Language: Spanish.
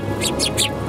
you